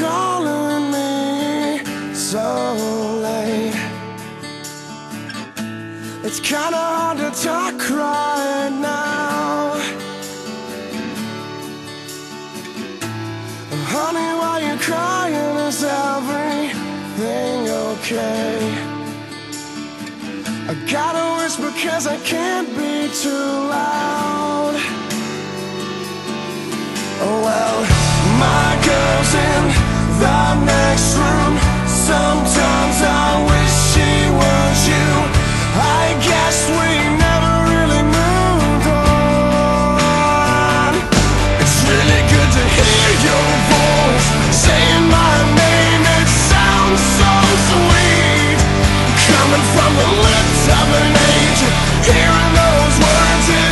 calling me so late It's kinda hard to talk right now Honey, why you crying? Is everything okay? I gotta whisper cause I can't be too loud next room Sometimes I wish she was you. I guess we never really moved on. It's really good to hear your voice. My name, it sounds so sweet. Coming from the lips of an angel Hearing those words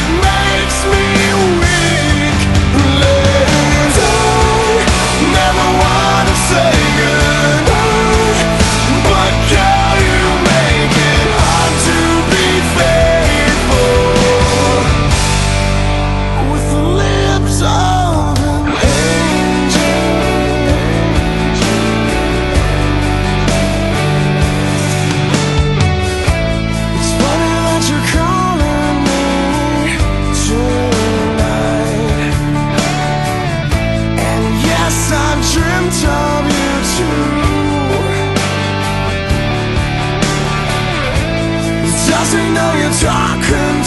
doesn't know you're talking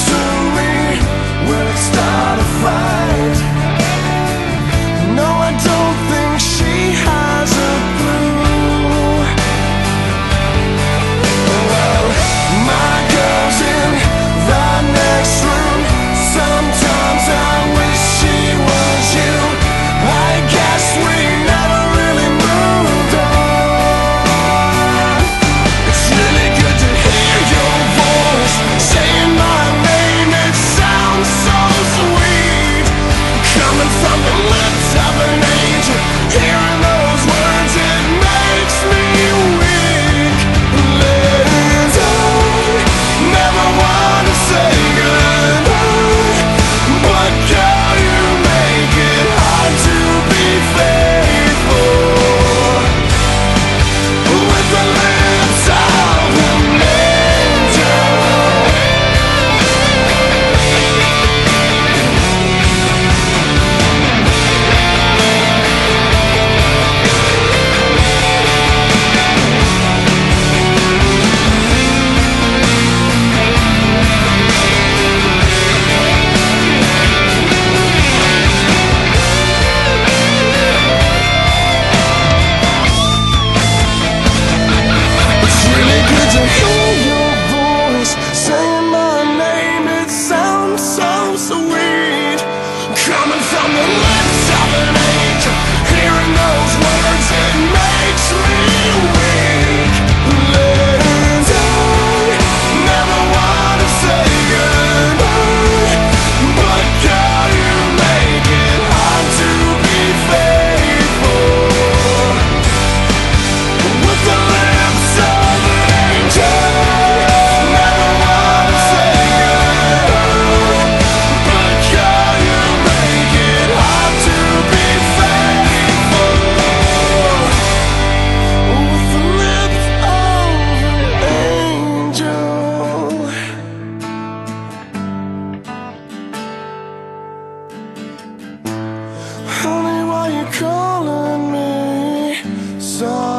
saw